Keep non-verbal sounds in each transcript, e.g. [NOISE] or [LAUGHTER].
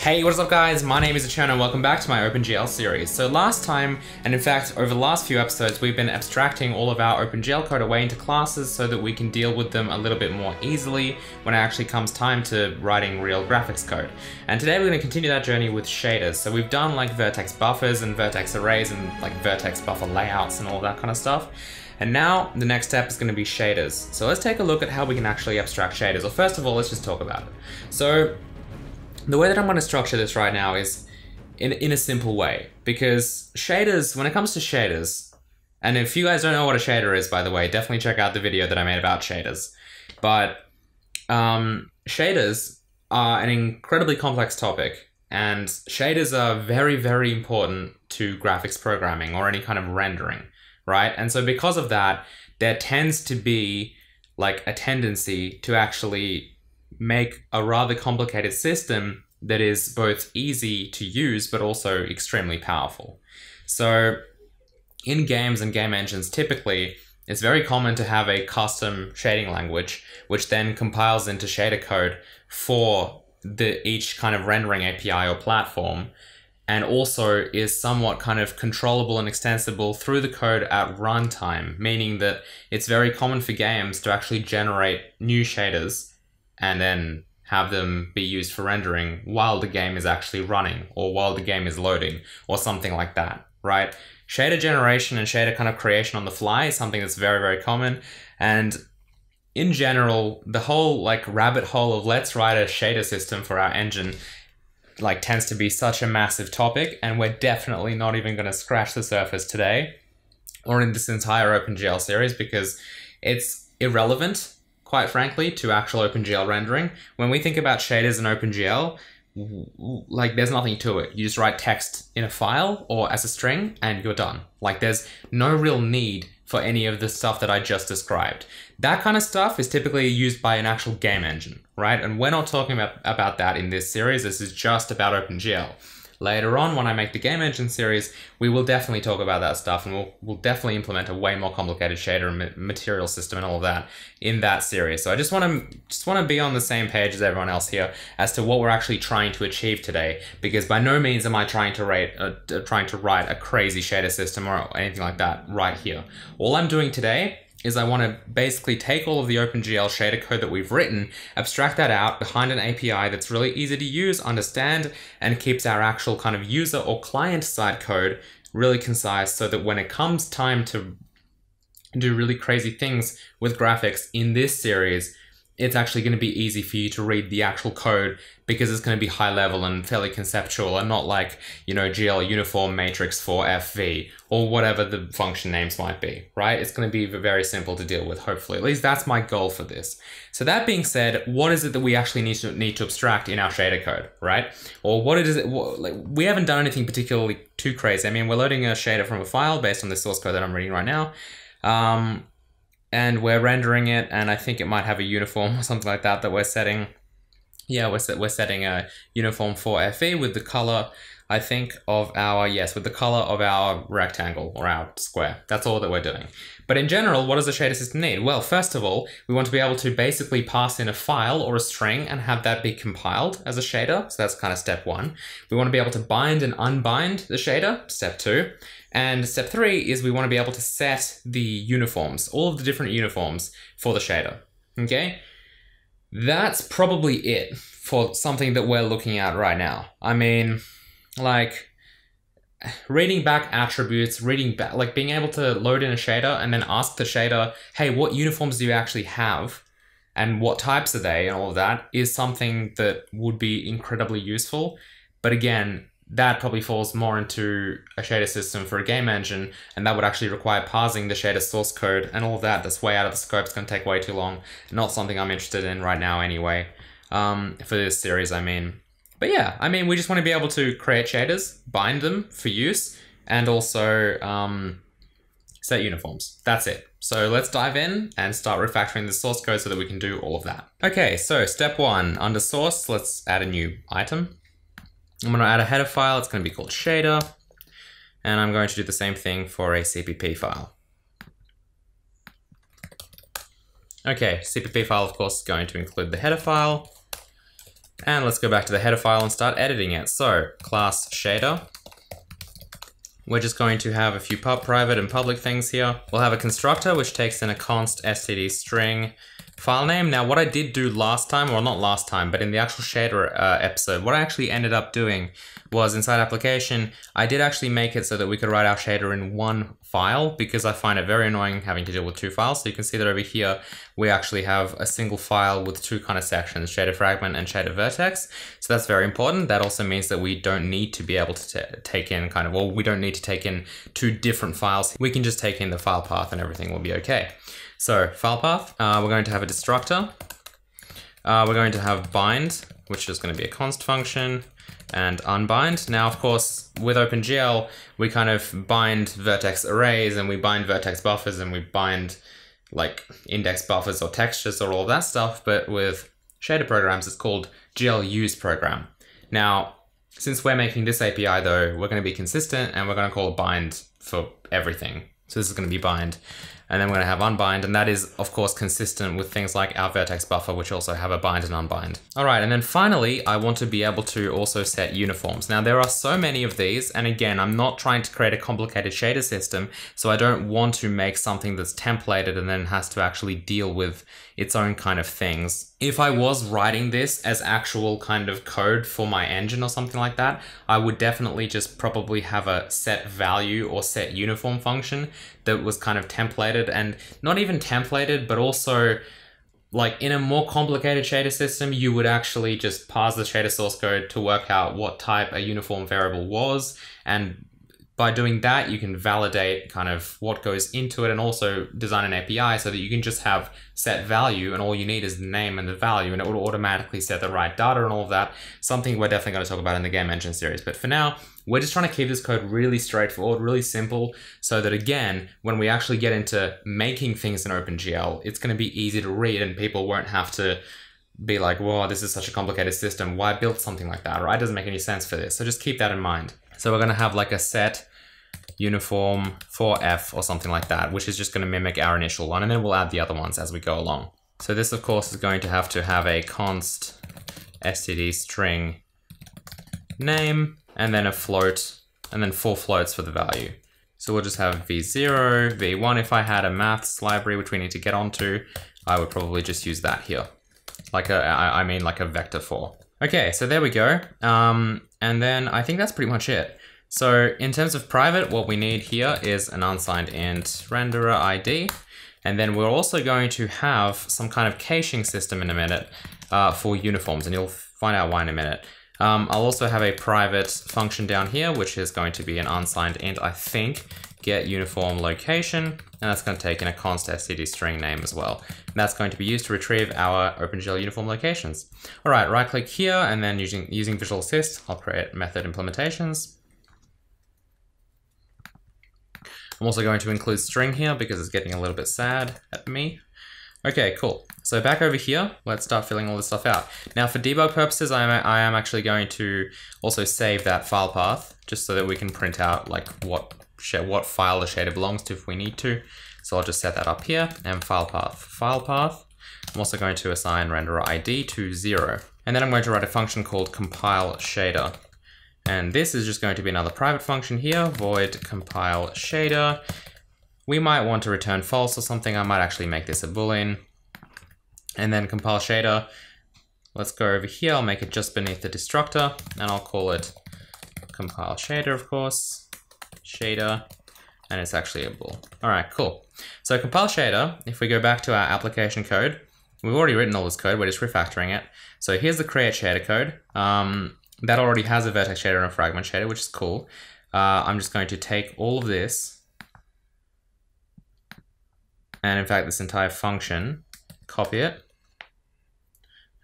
Hey, what's up guys? My name is The Cherno and welcome back to my OpenGL series. So last time, and in fact over the last few episodes, we've been abstracting all of our OpenGL code away into classes so that we can deal with them a little bit more easily when it actually comes time to writing real graphics code. And today we're going to continue that journey with shaders. So we've done like vertex buffers and vertex arrays and like vertex buffer layouts and all that kind of stuff. And now the next step is going to be shaders. So let's take a look at how we can actually abstract shaders. Well, first of all, let's just talk about it. So the way that I'm going to structure this right now is in, in a simple way because shaders, when it comes to shaders, and if you guys don't know what a shader is, by the way, definitely check out the video that I made about shaders. But um, shaders are an incredibly complex topic, and shaders are very, very important to graphics programming or any kind of rendering, right? And so because of that, there tends to be like a tendency to actually make a rather complicated system that is both easy to use but also extremely powerful. So, in games and game engines, typically, it's very common to have a custom shading language, which then compiles into shader code for the each kind of rendering API or platform, and also is somewhat kind of controllable and extensible through the code at runtime, meaning that it's very common for games to actually generate new shaders and then have them be used for rendering while the game is actually running or while the game is loading or something like that, right? Shader generation and shader kind of creation on the fly is something that's very, very common. And in general, the whole like rabbit hole of let's write a shader system for our engine like tends to be such a massive topic and we're definitely not even going to scratch the surface today or in this entire OpenGL series because it's irrelevant quite frankly, to actual OpenGL rendering. When we think about shaders in OpenGL, like there's nothing to it. You just write text in a file or as a string and you're done. Like there's no real need for any of the stuff that I just described. That kind of stuff is typically used by an actual game engine, right? And we're not talking about, about that in this series. This is just about OpenGL. Later on, when I make the game engine series, we will definitely talk about that stuff and we'll, we'll definitely implement a way more complicated shader and material system and all of that in that series. So I just want to just want to be on the same page as everyone else here as to what we're actually trying to achieve today, because by no means am I trying to write trying to write a crazy shader system or anything like that right here. All I'm doing today is I want to basically take all of the OpenGL shader code that we've written, abstract that out behind an API that's really easy to use, understand, and keeps our actual kind of user or client side code really concise so that when it comes time to do really crazy things with graphics in this series, it's actually going to be easy for you to read the actual code because it's going to be high level and fairly conceptual and not like, you know, GL uniform matrix for FV or whatever the function names might be, right? It's going to be very simple to deal with, hopefully. At least that's my goal for this. So that being said, what is it that we actually need to need to abstract in our shader code, right? Or what is it, what, like, we haven't done anything particularly too crazy. I mean, we're loading a shader from a file based on the source code that I'm reading right now. Um, and we're rendering it and I think it might have a uniform [LAUGHS] or something like that that we're setting. Yeah, we're, set, we're setting a uniform for FE with the color, I think, of our, yes, with the color of our rectangle or our square. That's all that we're doing. But in general, what does a shader system need? Well, first of all, we want to be able to basically pass in a file or a string and have that be compiled as a shader. So that's kind of step one. We want to be able to bind and unbind the shader, step two. And step three is we want to be able to set the uniforms, all of the different uniforms for the shader. Okay? That's probably it for something that we're looking at right now. I mean, like reading back attributes, reading back, like being able to load in a shader and then ask the shader, hey, what uniforms do you actually have? And what types are they and all of that is something that would be incredibly useful. But again, that probably falls more into a shader system for a game engine, and that would actually require parsing the shader source code and all of that. That's way out of the scope. It's going to take way too long. Not something I'm interested in right now, anyway. Um, for this series, I mean. But yeah, I mean, we just want to be able to create shaders, bind them for use, and also um, set uniforms. That's it. So let's dive in and start refactoring the source code so that we can do all of that. Okay, so step one, under source, let's add a new item. I'm going to add a header file. It's going to be called shader. And I'm going to do the same thing for a CPP file. Okay, CPP file, of course, is going to include the header file. And let's go back to the header file and start editing it. So class shader. We're just going to have a few private and public things here. We'll have a constructor which takes in a const std string file name. Now what I did do last time, or not last time, but in the actual shader uh, episode, what I actually ended up doing was inside application, I did actually make it so that we could write our shader in one file because I find it very annoying having to deal with two files. So you can see that over here, we actually have a single file with two kind of sections, shader fragment and shader vertex. So that's very important. That also means that we don't need to be able to take in kind of, well, we don't need to take in two different files. We can just take in the file path and everything will be okay. So file path, uh, we're going to have a destructor. Uh, we're going to have bind, which is going to be a const function, and unbind. Now, of course, with OpenGL, we kind of bind vertex arrays and we bind vertex buffers and we bind like index buffers or textures or all that stuff. But with shader programs, it's called GL use program. Now, since we're making this API though, we're going to be consistent and we're going to call bind for everything. So this is going to be bind and then we're going to have unbind, and that is, of course, consistent with things like our vertex buffer, which also have a bind and unbind. All right, and then finally, I want to be able to also set uniforms. Now, there are so many of these, and again, I'm not trying to create a complicated shader system, so I don't want to make something that's templated and then has to actually deal with its own kind of things. If I was writing this as actual kind of code for my engine or something like that, I would definitely just probably have a set value or set uniform function that was kind of templated and not even templated, but also like in a more complicated shader system, you would actually just parse the shader source code to work out what type a uniform variable was and by doing that, you can validate kind of what goes into it and also design an API so that you can just have set value and all you need is the name and the value and it will automatically set the right data and all of that. Something we're definitely going to talk about in the game engine series. But for now, we're just trying to keep this code really straightforward, really simple, so that again, when we actually get into making things in OpenGL, it's going to be easy to read and people won't have to be like, whoa, this is such a complicated system. Why build something like that? Right? It doesn't make any sense for this. So just keep that in mind. So we're going to have like a set uniform for F or something like that, which is just going to mimic our initial one, and then we'll add the other ones as we go along. So this, of course, is going to have to have a const std string name, and then a float, and then four floats for the value. So we'll just have v0, v1. If I had a maths library, which we need to get onto, I would probably just use that here. Like a, I mean like a vector for. Okay, so there we go. Um, and then I think that's pretty much it. So in terms of private, what we need here is an unsigned int renderer ID. And then we're also going to have some kind of caching system in a minute uh, for uniforms, and you'll find out why in a minute. Um, I'll also have a private function down here, which is going to be an unsigned int, I think, get uniform location, and that's going to take in a const std string name as well. And that's going to be used to retrieve our OpenGL uniform locations. All right, right click here, and then using, using Visual Assist, I'll create method implementations. I'm also going to include string here because it's getting a little bit sad at me. Okay, cool. So back over here, let's start filling all this stuff out. Now for debug purposes, I am, I am actually going to also save that file path just so that we can print out like what what file the shader belongs to if we need to. So I'll just set that up here and file path, file path. I'm also going to assign renderer ID to zero. And then I'm going to write a function called compile shader. And this is just going to be another private function here, void compile shader. We might want to return false or something. I might actually make this a boolean. And then compile shader. Let's go over here. I'll make it just beneath the destructor and I'll call it compile shader, of course, shader, and it's actually a bool. All right, cool. So compile shader, if we go back to our application code, we've already written all this code, we're just refactoring it. So here's the create shader code. Um, that already has a vertex shader and a fragment shader, which is cool. Uh, I'm just going to take all of this, and in fact this entire function, copy it,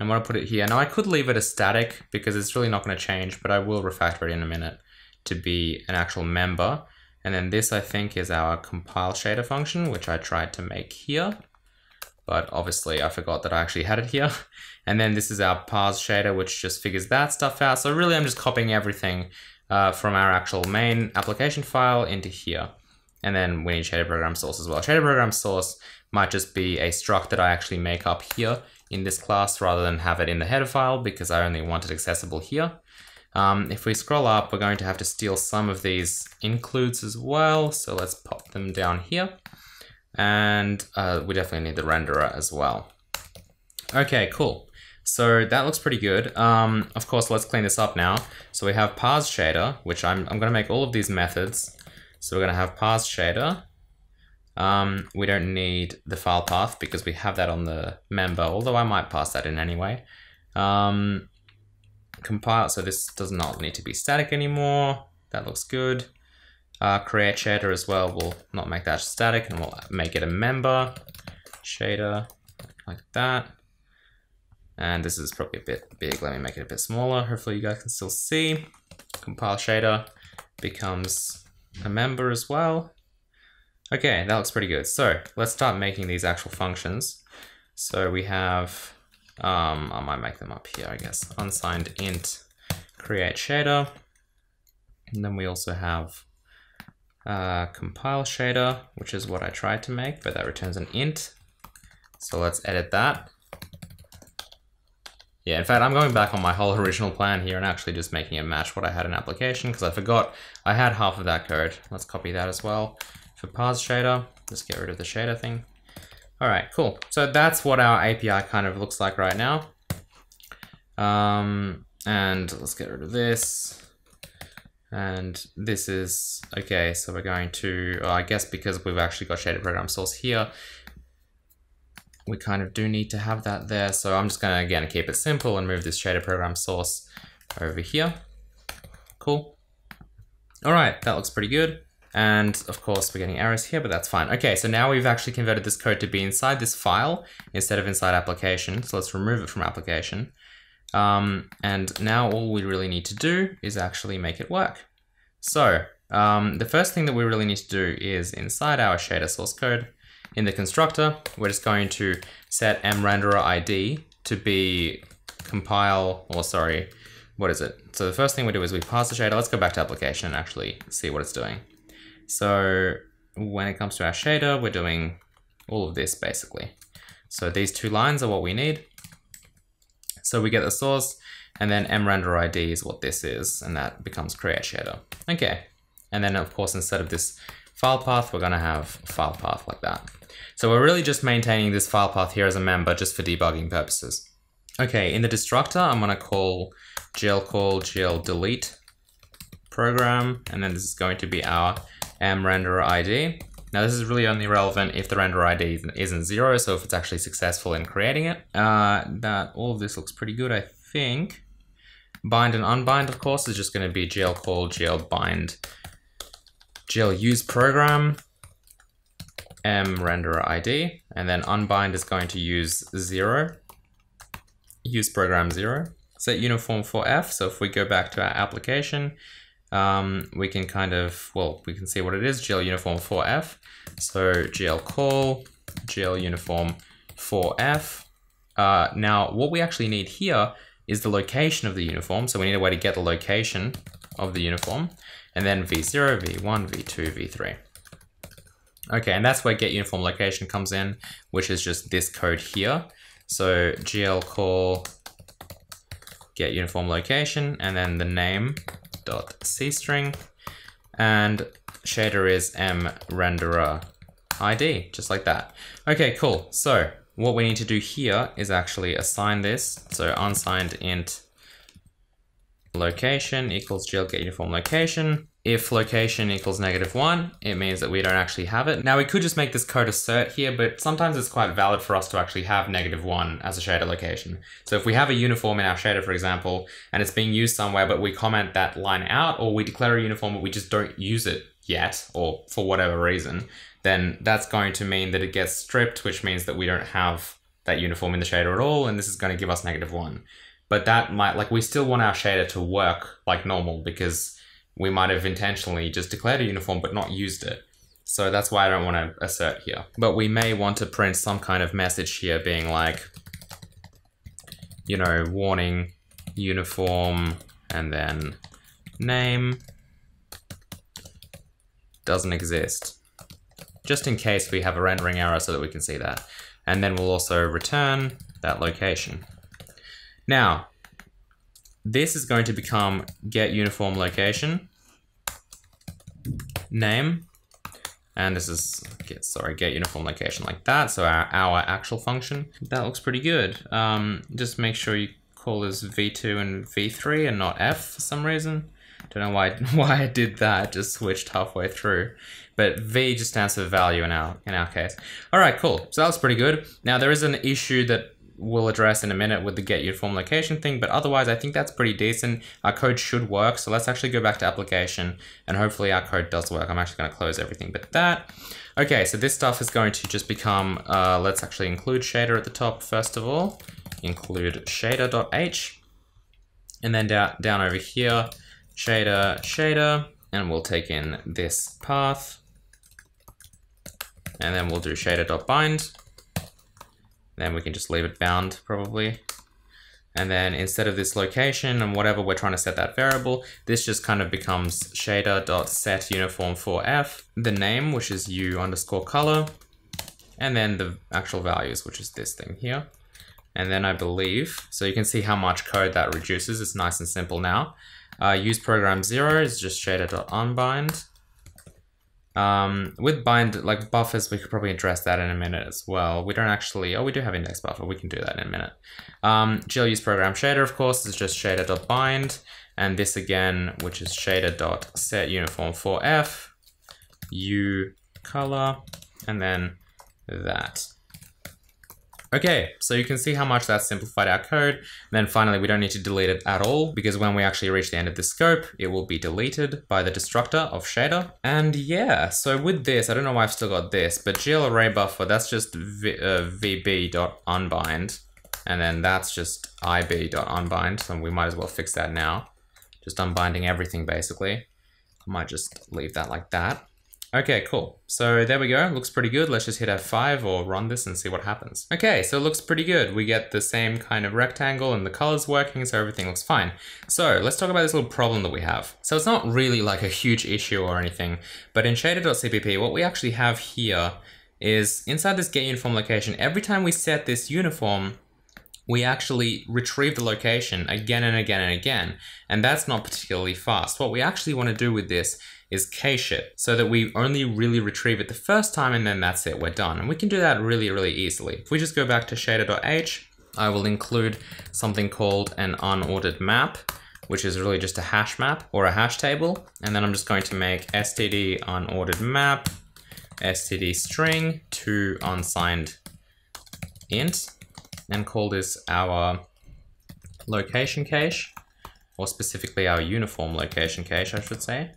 I'm to put it here. Now I could leave it as static because it's really not going to change, but I will refactor it in a minute to be an actual member. And then this I think is our compile shader function, which I tried to make here but obviously I forgot that I actually had it here. [LAUGHS] And then this is our parse shader, which just figures that stuff out. So really I'm just copying everything uh, from our actual main application file into here. And then we need shader program source as well. Shader program source might just be a struct that I actually make up here in this class rather than have it in the header file because I only want it accessible here. Um, if we scroll up, we're going to have to steal some of these includes as well. So let's pop them down here. And uh, we definitely need the renderer as well. Okay, cool. So that looks pretty good. Um, of course, let's clean this up now. So we have parse shader, which I'm, I'm going to make all of these methods. So we're going to have parse shader. Um, we don't need the file path because we have that on the member, although I might pass that in anyway. Um, compile, so this does not need to be static anymore. That looks good. Uh, create shader as well, we'll not make that static and we'll make it a member shader like that. And this is probably a bit big. Let me make it a bit smaller. Hopefully you guys can still see. Compile shader becomes a member as well. Okay, that looks pretty good. So let's start making these actual functions. So we have, um, I might make them up here, I guess. Unsigned int create shader. And then we also have uh, compile shader, which is what I tried to make, but that returns an int. So let's edit that. Yeah, in fact, I'm going back on my whole [LAUGHS] original plan here and actually just making it match what I had in application because I forgot I had half of that code. Let's copy that as well. For parse shader, let's get rid of the shader thing. All right, cool. So that's what our API kind of looks like right now. Um, and let's get rid of this. And this is, okay, so we're going to, I guess because we've actually got shader program source here, we kind of do need to have that there. So I'm just gonna, again, keep it simple and move this shader program source over here. Cool. All right, that looks pretty good. And of course we're getting errors here, but that's fine. Okay, so now we've actually converted this code to be inside this file instead of inside application. So let's remove it from application. Um, and now all we really need to do is actually make it work. So um, the first thing that we really need to do is inside our shader source code, in the constructor, we're just going to set mRenderer ID to be compile, or sorry, what is it? So the first thing we do is we pass the shader. Let's go back to application and actually see what it's doing. So when it comes to our shader, we're doing all of this basically. So these two lines are what we need. So we get the source and then mRenderer ID is what this is and that becomes create shader. Okay. And then of course, instead of this file path, we're gonna have file path like that. So we're really just maintaining this file path here as a member just for debugging purposes. Okay, in the destructor, I'm gonna call gl call gl delete program, and then this is going to be our mRenderer ID. Now this is really only relevant if the render ID isn't zero, so if it's actually successful in creating it. Uh, that all of this looks pretty good, I think. Bind and unbind, of course, is just going to be gl call gl bind gl use program m renderer ID, and then unbind is going to use zero, use program zero. Set uniform for f, so if we go back to our application, um, we can kind of, well, we can see what it is, gl uniform for f. So gl call, gl uniform for f. Uh, now, what we actually need here is the location of the uniform. So we need a way to get the location of the uniform. And then v0, v1, v2, v3. Okay, and that's where get uniform location comes in, which is just this code here. So gl call get uniform location and then the name dot c string and shader is m renderer id just like that. Okay cool. So what we need to do here is actually assign this. So unsigned int location equals get uniform location if location equals negative one, it means that we don't actually have it. Now we could just make this code assert here, but sometimes it's quite valid for us to actually have negative one as a shader location. So if we have a uniform in our shader, for example, and it's being used somewhere, but we comment that line out, or we declare a uniform, but we just don't use it yet, or for whatever reason, then that's going to mean that it gets stripped, which means that we don't have that uniform in the shader at all, and this is going to give us negative one. But that might, like, we still want our shader to work like normal because we might have intentionally just declared a uniform but not used it. So that's why I don't want to assert here. But we may want to print some kind of message here being like, you know, warning, uniform, and then name doesn't exist. Just in case we have a rendering error so that we can see that. And then we'll also return that location. Now, this is going to become get uniform location name and this is get sorry get uniform location like that. So our, our actual function that looks pretty good. Um, just make sure you call this v2 and v3 and not f for some reason. Don't know why [LAUGHS] why I did that. Just switched halfway through. But v just stands for value in our in our case. All right cool. So that was pretty good. Now there is an issue that we'll address in a minute with the get uniform location thing, but otherwise I think that's pretty decent. Our code should work, so let's actually go back to application and hopefully our code does work. I'm actually gonna close everything but that. Okay, so this stuff is going to just become, uh, let's actually include shader at the top first of all, include shader.h, and then down, down over here, shader, shader, and we'll take in this path, and then we'll do shader.bind, then we can just leave it bound probably. And then instead of this location and whatever we're trying to set that variable, this just kind of becomes shader.set uniform for f, the name, which is u underscore color, and then the actual values, which is this thing here. And then I believe, so you can see how much code that reduces. It's nice and simple now. Uh, use program zero is just shader.unbind. Um, with bind, like buffers, we could probably address that in a minute as well. We don't actually, oh, we do have index buffer. We can do that in a minute. Um, GL use program shader, of course, is just shader.bind. And this again, which is shader.set uniform for F, U color, and then that. Okay, so you can see how much that simplified our code. And then finally, we don't need to delete it at all because when we actually reach the end of the scope, it will be deleted by the destructor of shader. And yeah, so with this, I don't know why I've still got this, but GL array buffer, that's just uh, vb.unbind. And then that's just ib.unbind, so we might as well fix that now. Just unbinding everything basically. I might just leave that like that. Okay, cool. So there we go. Looks pretty good. Let's just hit F5 or run this and see what happens. Okay, so it looks pretty good. We get the same kind of rectangle and the colors working, so everything looks fine. So let's talk about this little problem that we have. So it's not really like a huge issue or anything, but in shader.cpp, what we actually have here is inside this get uniform location, every time we set this uniform, we actually retrieve the location again and again and again. And that's not particularly fast. What we actually want to do with this is cache it so that we only really retrieve it the first time and then that's it, we're done. And we can do that really, really easily. If we just go back to shader.h, I will include something called an unordered map, which is really just a hash map or a hash table. And then I'm just going to make std unordered map, std string to unsigned int and call this our location cache, or specifically our uniform location cache, I should say.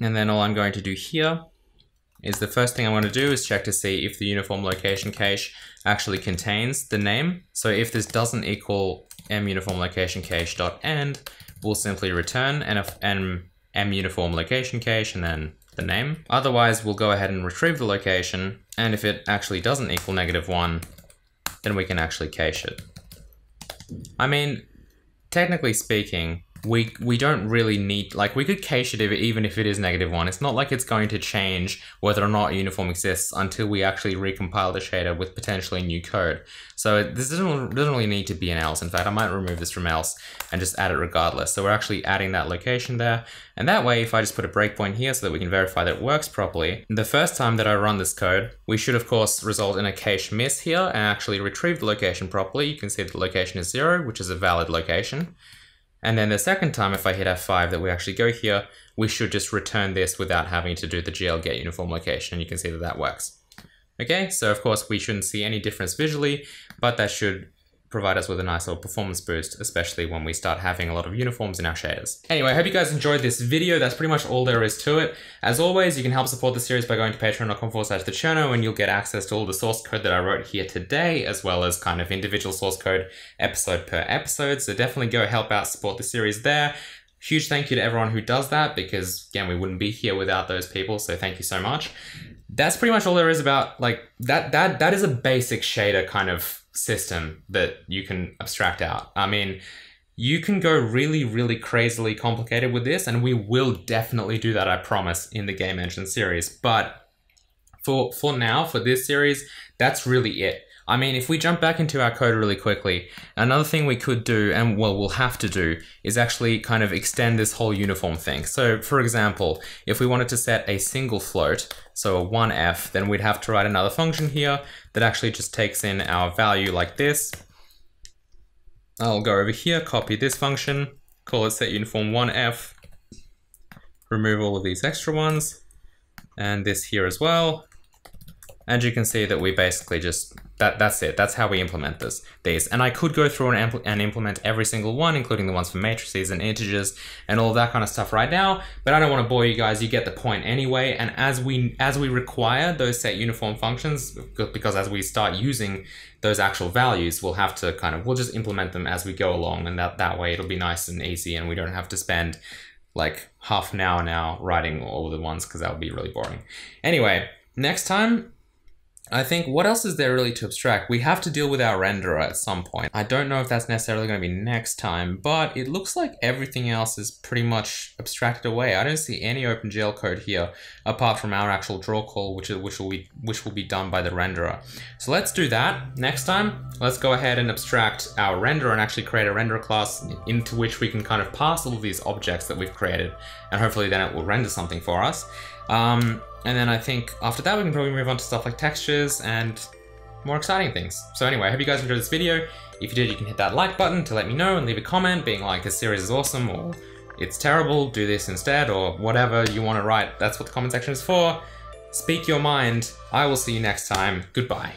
And then all I'm going to do here is the first thing I want to do is check to see if the uniform location cache actually contains the name. So if this doesn't equal m uniform location cache dot end, we'll simply return an m, m uniform location cache and then the name. Otherwise, we'll go ahead and retrieve the location, and if it actually doesn't equal negative one, then we can actually cache it. I mean, technically speaking, we we don't really need like we could cache it even if it is negative one. It's not like it's going to change whether or not uniform exists until we actually recompile the shader with potentially new code. So this doesn't doesn't really need to be an else. In fact, I might remove this from else and just add it regardless. So we're actually adding that location there. And that way, if I just put a breakpoint here so that we can verify that it works properly, the first time that I run this code, we should of course result in a cache miss here and actually retrieve the location properly. You can see the location is zero, which is a valid location. And then the second time, if I hit F5 that we actually go here, we should just return this without having to do the GL get uniform location. And you can see that that works. Okay, so of course we shouldn't see any difference visually, but that should provide us with a nice little performance boost, especially when we start having a lot of uniforms in our shaders. Anyway, I hope you guys enjoyed this video. That's pretty much all there is to it. As always, you can help support the series by going to patreon.com forward slash thecherno and you'll get access to all the source code that I wrote here today, as well as kind of individual source code episode per episode. So definitely go help out support the series there. Huge thank you to everyone who does that because again, we wouldn't be here without those people. So thank you so much. That's pretty much all there is about like that, that, that is a basic shader kind of system that you can abstract out. I mean, you can go really, really crazily complicated with this, and we will definitely do that, I promise, in the Game Engine series. But for for now, for this series, that's really it. I mean, if we jump back into our code really quickly, another thing we could do, and well, we'll have to do, is actually kind of extend this whole uniform thing. So for example, if we wanted to set a single float, so a 1f, then we'd have to write another function here that actually just takes in our value like this. I'll go over here, copy this function, call it set uniform 1f, remove all of these extra ones, and this here as well. And you can see that we basically just, that, that's it. That's how we implement this, these. And I could go through and, and implement every single one, including the ones for matrices and integers and all that kind of stuff right now. But I don't want to bore you guys. You get the point anyway. And as we, as we require those set uniform functions, because as we start using those actual values, we'll have to kind of, we'll just implement them as we go along. And that, that way it'll be nice and easy and we don't have to spend like half an hour now writing all the ones because that would be really boring. Anyway, next time, I think what else is there really to abstract? We have to deal with our renderer at some point. I don't know if that's necessarily going to be next time, but it looks like everything else is pretty much abstracted away. I don't see any OpenGL code here apart from our actual draw call, which, is, which, will be, which will be done by the renderer. So let's do that. Next time, let's go ahead and abstract our renderer and actually create a renderer class into which we can kind of pass all of these objects that we've created, and hopefully then it will render something for us. Um, and then I think after that we can probably move on to stuff like textures and more exciting things. So anyway, I hope you guys enjoyed this video. If you did, you can hit that like button to let me know and leave a comment being like, this series is awesome or it's terrible, do this instead, or whatever you want to write. That's what the comment section is for. Speak your mind. I will see you next time. Goodbye.